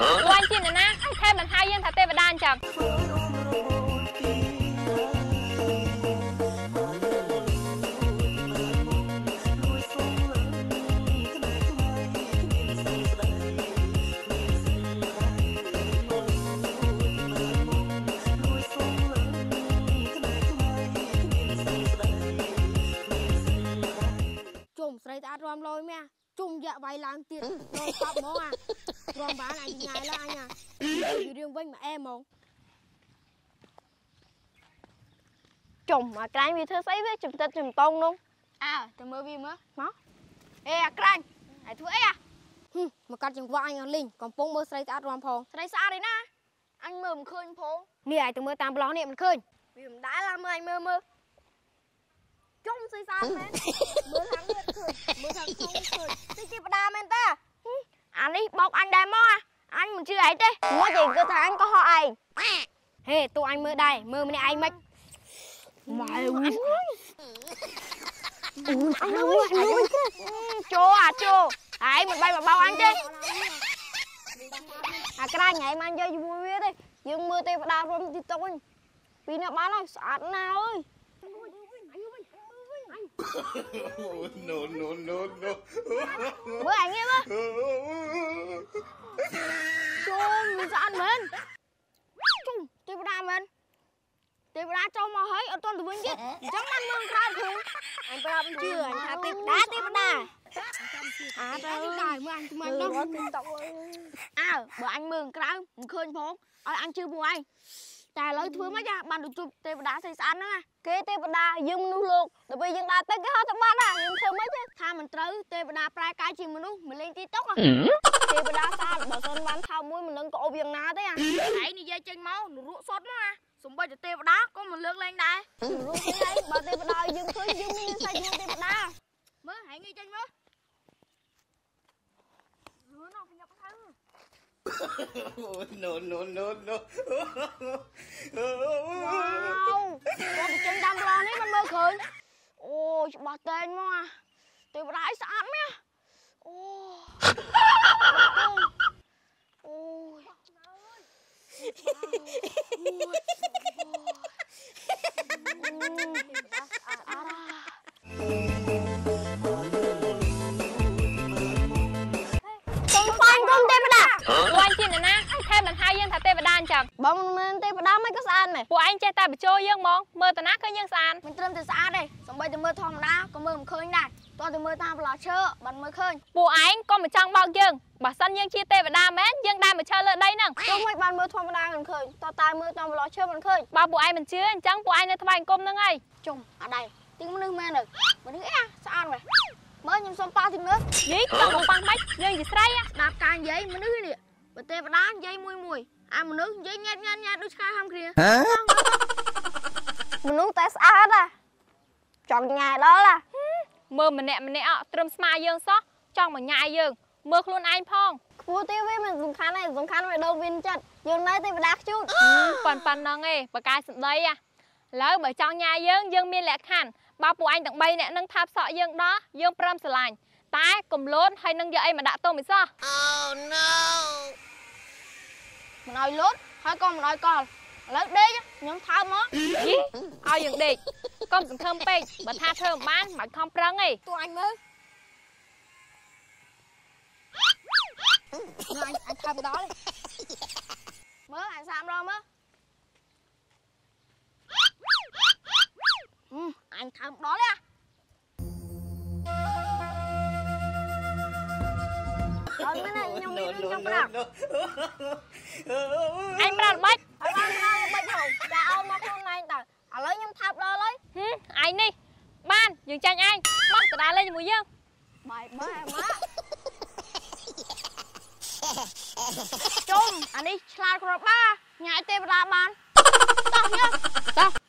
ពួកអញជាអ្នកណាថែមិនហៅយើងថាទេវតាអញ្ចឹងជុំស្រីស្អាតរំលយម៉ែជុំយ៉ាក់វាយឡើងទៀតរងកប់ហ្មងអា រំបានអញញ៉ាយឡើងអញអាយរឿងវិញមកអែហ្មងជុំអាក្រាញ់វាធ្វើស្អីវាចំតិតចំតងនោះអើទៅមើលវាមើលមកអេអាក្រាញ់ហើយធ្វើអីអាហឹមមកកាត់ចង្វាក់អញអស់លីងកំពុងមើលស្រីស្អាតរំផងស្រីស្នេះបោកអញដែរមកអញមិនជឿឯងទេមកទេគឺថាអញក៏ហោះឯងហេទូអញមើលដែរមើលម្នាក់ឯងមិនម៉ែអូយអូយអូយចូលអាចូលហើយមិនបាយមកបោកអញទេអាក្រាញ់ឯងមិនយកជាមួយវាទេយើងមើលទេវតារំទីតុកវិញពីនេះបានហើយស្អាតណាស់អើយ no, no, no, no. មើលអញនេះមើលជុំវាស្អាតមែនជុំទេវតាមែនទេវតាចូលមកហើយអត់ទាន់ទៅវិញទៀតអញ្ចឹងបានមើលក្រៅខ្លួនអញប្រាប់ជឿអញថាទេវតាទេវតាអាទៅដែរមើលអញថ្មនោះអើបើអញមើលក្រៅមិនឃើញផងឲ្យអញជឿពួកឯង តែឥឡូវធ្វើម៉េចបានទៅជួបទេវតាស្អីស្អាតហ្នឹងគេទេវតាយើងមនុស្សលោកដល់ពេលយើងដើរទៅគេហៅទៅបាត់ណាយើងធ្វើម៉េចថាមិនត្រូវទេវតាប្រែកាយជាមនុស្សមកលេងទីតុកទេវតាស្អាតបើសិនបានថោកមួយមិនដឹងក៏អូបយ៉ាងណាទេអាឯងនិយាយចេញមកនរកសុតមកណាសំបីតែទេវតាក៏មិនលើកលែងដែរនរកទេឯងបើទេវតាយើងឃើញយើងមានសាច់ជាមួយទេវតាមើលឯងងាយចេញមើលរឿនអស់ញ៉ា ប់ទៅ no, no, no, no. វ៉ាវមកទៅចេញតាមប្លោះនេះមិនមើលឃើញអូច្បាស់តែងមកអាទេវតាឯងស្អាតមែនអូអូយ ពួកអញជាអ្នកណាថែមិនហៅយើងថាទេវតាអញ្ចឹងបើមិនមែនទេវតាមិនក៏ស្អាតមែនពួកអញចេះតែបញ្ចូលយើងហ្មងមើលតាណាឃើញយើងស្អាតមិនត្រឹមតែស្អាតទេសំបីតែមើលធម្មតាក៏មើលមិនឃើញដែរតោះតែមើលតាមប្លោះឈើបានមើលឃើញពួកឯងក៏មិនចង់បោកយើងបើសិនយើងជាទេវតាមែនយើងដើរមកឈើលើដីហ្នឹងទោះមិនបានមើលធម្មតាមិនឃើញតោះតែមើលតាមប្លោះឈើមិនឃើញបើពួកឯងមិនជឿអញ្ចឹងពួកឯងនៅថ្វាយអង្គមហ្នឹងហើយជុំអាដៃទីមនុស្សមែនទៅមនុស្សអីអាស្អាតមែនមើលខ្ញុំសុំប៉ាទីមើលយីចង់បំផាំងម៉េចយើងជាស្រីហ៎ស្ដាប់ការនិយាយមនុស្សនេះ បើទេវតានិយាយមួយមួយអាមនុស្សនិយាយញ៉ាត់ញ៉ាត់ញ៉ាត់ដូចឆ្កែហាំគ្នាមនុស្សតែស្អាតអាចង់ញ៉ែដល់អាមើលម្នាក់ម្នាក់អត់ត្រឹមស្មាយើងសោះចង់មកញ៉ាយយើងមើលខ្លួនឯងផងខ្ពស់ទេវាមិនសំខាន់ទេសំខាន់វាដូនវិនចិត្តយើងនៅទេវតាខ្ជូតប៉ុណ្ប៉ុណ្ណឹងឯងបកាយសម្ដីហ่ะឥឡូវបើចង់ញ៉ាយយើងយើងមានលក្ខខណ្ឌបើពួកឯងទាំង3នាក់នឹងថាបសក់យើងដល់យើងព្រមស្រឡាញ់តែកំលូនហើយនឹងយកអីមកដាក់ទុំមិនសោះ មិនឲ្យលូតហើយក៏មិនឲ្យកលឥឡូវដេកខ្ញុំថើបមកយីឲ្យយើងដេកកុំសង្ឃឹមពេកបើថាធ្វើមិនបានមិនខំប្រឹងឯងតួអញមើលមើលអញអញថើបដល់មើលអញសាមរងមើលហឹមអញថើបដល់ទេអត់មែនទេ ខ្ញុំមានរឿងចង់ប្រាប់អញប្រាប់បាច់ហើយបានដល់បិចហៅចាឲ្យមកខ្លួនឯងតើឥឡូវខ្ញុំថើបដល់ហើយហឹមឯងនេះបានយើងចាញ់ឯងមកទៅដើរលេងជាមួយយើងបាយបាយមកជុំអានេះឆ្លាតគ្រាប់បាញ៉ាយទេវតាបានតោះយើងតោះ